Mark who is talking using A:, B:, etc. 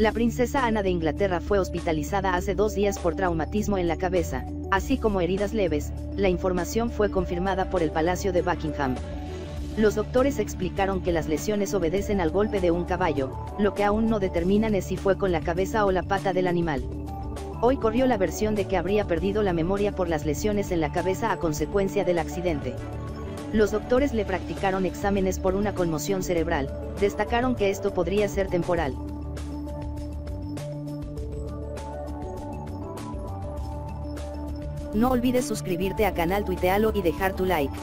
A: La princesa Ana de Inglaterra fue hospitalizada hace dos días por traumatismo en la cabeza, así como heridas leves, la información fue confirmada por el Palacio de Buckingham. Los doctores explicaron que las lesiones obedecen al golpe de un caballo, lo que aún no determinan es si fue con la cabeza o la pata del animal. Hoy corrió la versión de que habría perdido la memoria por las lesiones en la cabeza a consecuencia del accidente. Los doctores le practicaron exámenes por una conmoción cerebral, destacaron que esto podría ser temporal. No olvides suscribirte a canal Tuitealo y dejar tu like.